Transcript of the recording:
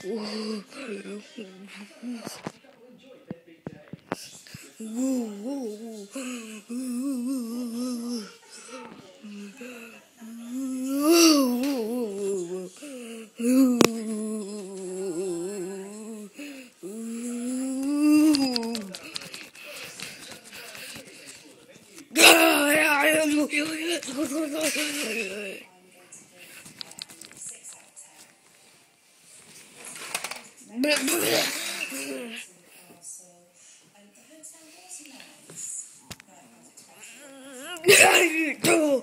Oh, bit. Yeah, you go.